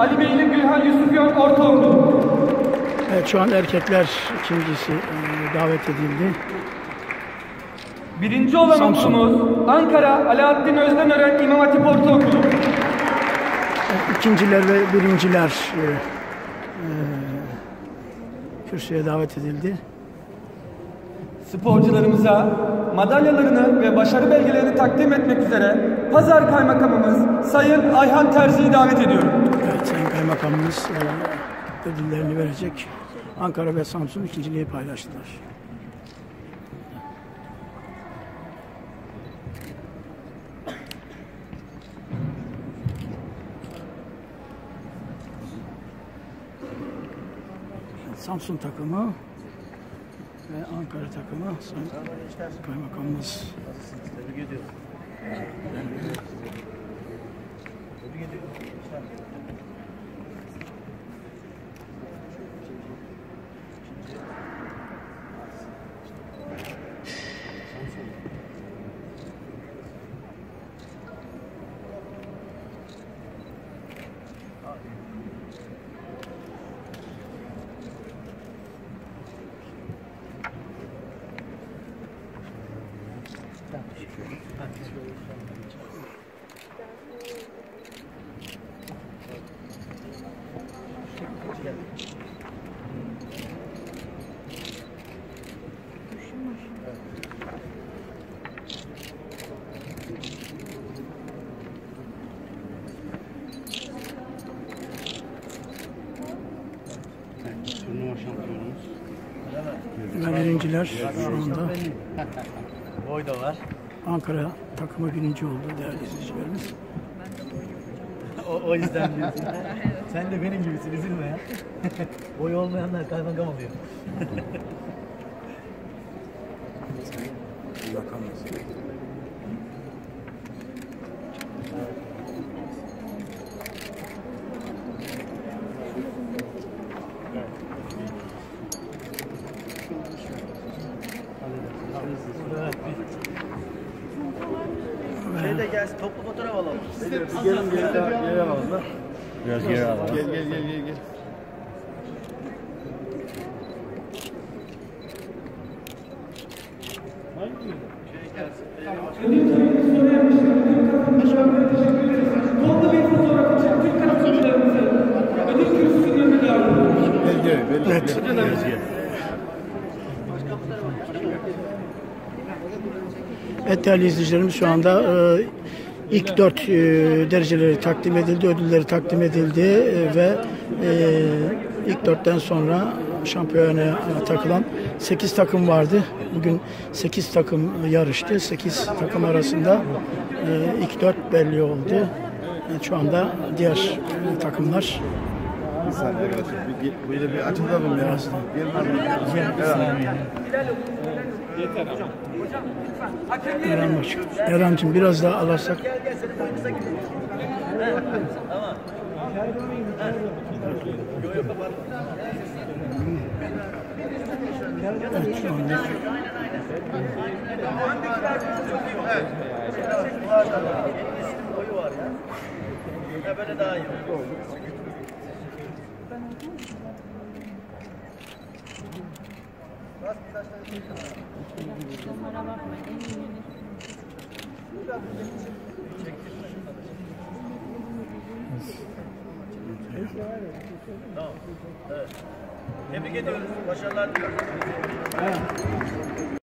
Ali Beyli Gülhan Yusufyan Ortaokulu. Evet şu an erkekler ikincisi e, davet edildi. Birinci olan Samsun. okulumuz Ankara Alaaddin Özdenören İmam Hatip Ortaokulu. İkinciler ve birinciler e, e, kürsüye davet edildi. Sporcularımıza madalyalarını ve başarı belgelerini takdim etmek üzere Pazar Kaymakamımız Sayın Ayhan Terzi'yi davet ediyorum. Kaymakamımız e, ödüllerini verecek. Ankara ve Samsun ikinciliği paylaştılar. Samsun takımı ve Ankara takımı Kaymakamımız Turnuva şampiyonumuz. Ve birinciler şu anda Boy da var. Ankara takımı birinci oldu değerli izleyicilerimiz. O, o yüzden diyorsun. Sen de benim gibisin üzülme ya. Boy olmayanlar kaymakam oluyor. Evet. Şey de gelsin toplu fotoğraf alalım. Gelin geri geri alalım da. Biraz geri alalım. Gel gel. Gel gel. gel. Evet. Evet değerli izleyicilerimiz şu anda e, ilk dört e, dereceleri takdim edildi, ödülleri takdim edildi e, ve e, ilk dörtten sonra şampiyonaya takılan 8 takım vardı. Bugün 8 takım yarıştı. 8 takım arasında e, ilk dört belli oldu. E, şu anda diğer takımlar Bir saniye arkadaşlar. Bir, böyle bir açılalım ya. Gelin abi. Eren var. Eren'cim biraz daha alarsak. Evet şu anda Boyu var ya. Ya böyle daha iyi. Tamam. Evet. Tebrik ediyoruz. Başarılar diliyoruz.